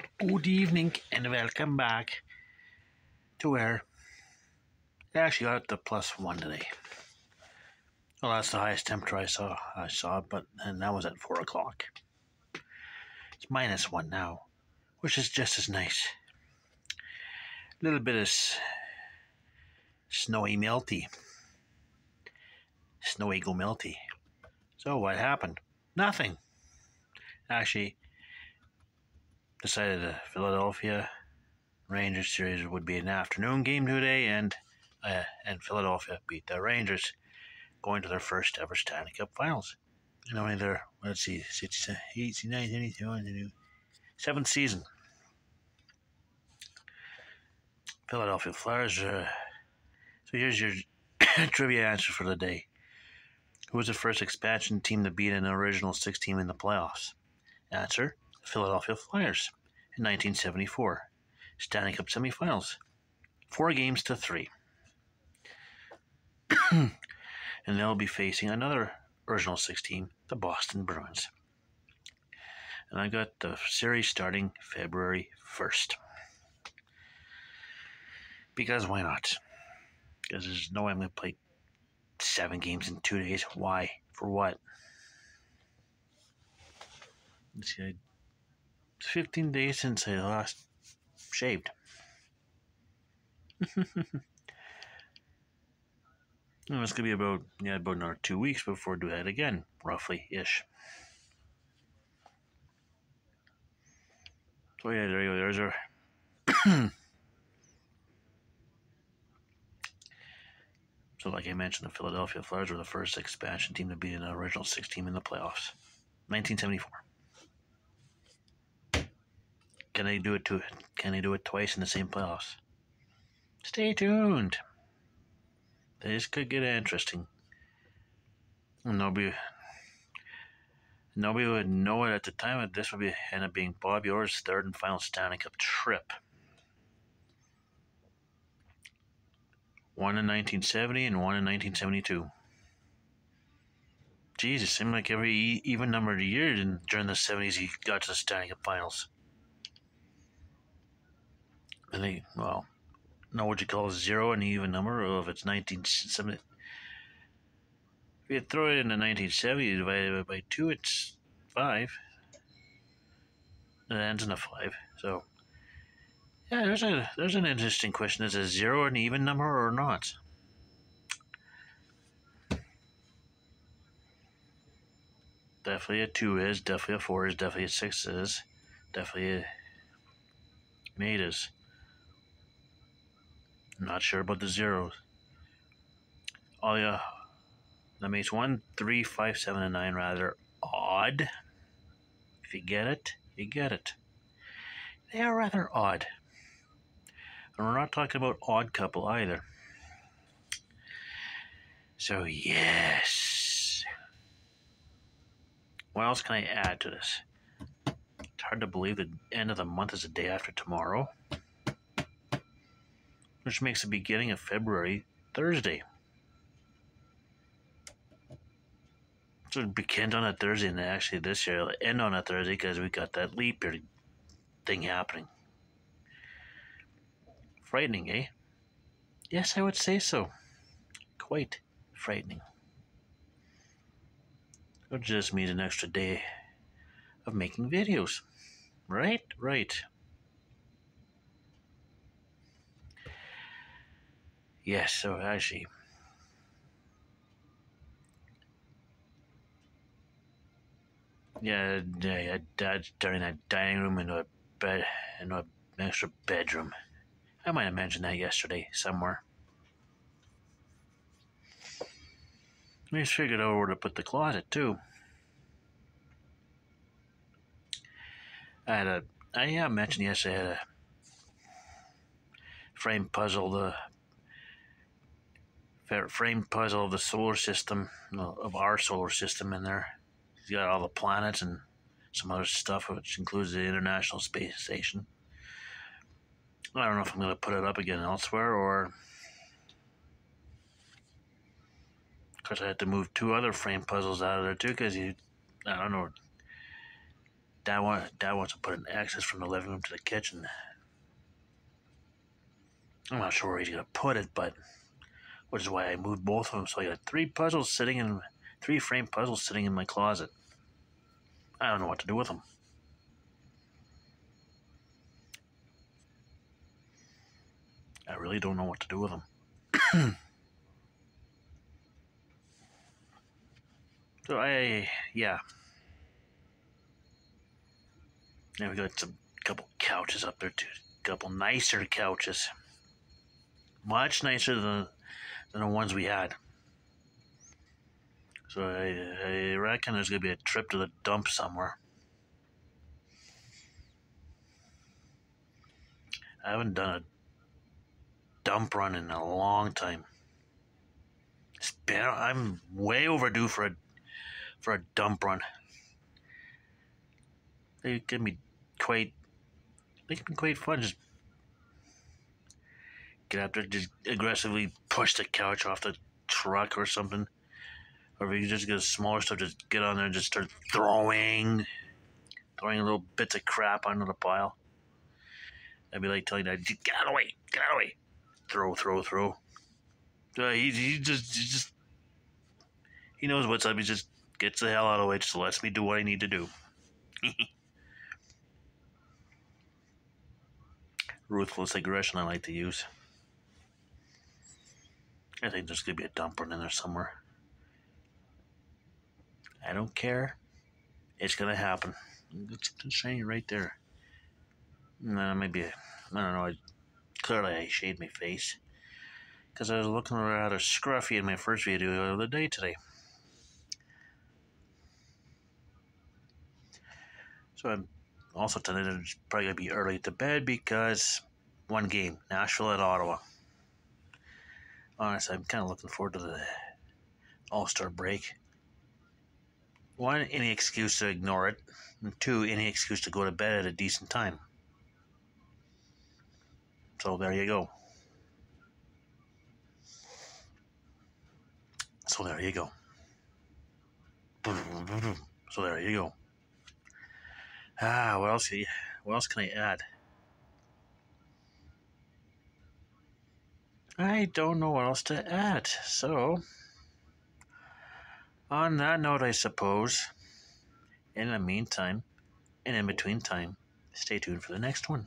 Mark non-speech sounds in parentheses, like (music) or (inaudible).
Good evening and welcome back to where I actually got up to plus one today. Well, that's the highest temperature I saw. I saw, but and that was at four o'clock. It's minus one now, which is just as nice. A little bit of snowy melty, snowy go melty. So what happened? Nothing. Actually, decided the Philadelphia Rangers series would be an afternoon game today, and uh, and Philadelphia beat the Rangers, going to their first ever Stanley Cup Finals. And only their let's see, 69, 72, seventh season. Philadelphia Flyers. Uh, so here's your (coughs) trivia answer for the day. Who was the first expansion team to beat an original six team in the playoffs? Answer Philadelphia Flyers in 1974. Stanley Cup semifinals. Four games to three. (clears throat) and they'll be facing another original six team, the Boston Bruins. And I got the series starting February 1st. Because why not? Because there's no way I'm going to play seven games in two days. Why? For what? Let's see, I- it's 15 days since I last shaved. (laughs) No, it's gonna be about yeah about another two weeks before I do that again, roughly ish. So yeah, there you go. There's our. (coughs) so like I mentioned, the Philadelphia Flyers were the first expansion team to be an original six team in the playoffs, 1974. Can they do it to Can they do it twice in the same playoffs? Stay tuned. This could get interesting. Nobody, nobody would know it at the time, but this would be end up being Bob Orr's third and final Stanley Cup trip. One in 1970 and one in 1972. Jeez, it seemed like every even number of years in, during the 70s he got to the Stanley Cup finals. And well, know what you call a zero an even number of it's 1970. If you throw it into 1970 divided by 2, it's 5. It ends in a 5. So, yeah, there's a there's an interesting question. Is a zero an even number or not? Definitely a 2 is, definitely a 4 is, definitely a 6 is, definitely a, 8 is. Not sure about the zeros. Oh yeah, that makes one, three, five, seven, and nine rather odd. If you get it, you get it. They are rather odd. And we're not talking about odd couple either. So yes. What else can I add to this? It's hard to believe the end of the month is the day after tomorrow which makes the beginning of February Thursday. So it begins on a Thursday, and actually this year it'll end on a Thursday because we got that leap year thing happening. Frightening, eh? Yes, I would say so. Quite frightening. It just means an extra day of making videos. Right? Right. Yes, so actually. Yeah, yeah, Dad's during that dining room into a bed, into an extra bedroom. I might have mentioned that yesterday somewhere. I just figured out where to put the closet too. I had a, I yeah, I mentioned yesterday I had a frame puzzle, the fa- frame puzzle of the solar system, of our solar system in there. He's got all the planets and some other stuff, which includes the International Space Station. I don't know if I'm going to put it up again elsewhere or. Of course, I had to move two other frame puzzles out of there too because you, I don't know. Dad, want, Dad wants to put an access from the living room to the kitchen. I'm not sure where he's gonna put it, but which is why I moved both of them. So I got three puzzles sitting in three frame puzzles sitting in my closet. I don't know what to do with them. I really don't know what to do with them. (coughs) so I, yeah. Now we got some couple couches up there too. Couple nicer couches. Much nicer than than the ones we had. So I, I reckon there's gonna be a trip to the dump somewhere. I haven't done a dump run in a long time. It's been, I'm way overdue for a for a dump run. They can be quite they can be quite fun. Just get out there, just aggressively push the couch off the truck or something. Or if you just get smaller stuff, just get on there and just start throwing, throwing little bits of crap onto the pile. I'd be like telling that, get out of the way, get out of the way. Throw, throw, throw. Uh, he, he just, he just, he knows what's up. He just gets the hell out of the way, just lets me do what I need to do. (laughs) Ruthless aggression I like to use. I think there's going to be a dump run in there somewhere. I don't care. It's going to happen. It's shiny right there. No, maybe, I don't know. I, clearly, I shaved my face. Because I was looking rather scruffy in my first video of the day today. So I'm also tonight it's probably to be early to bed because one game, Nashville at Ottawa honestly, I'm kind of looking forward to the All Star break. One, any excuse to ignore it. And two, any excuse to go to bed at a decent time. So there you go. So there you go. So there you go. Ah, what else? What else can I add? I don't know what else to add. So, on that note, I suppose, in the meantime, and in between time, stay tuned for the next one.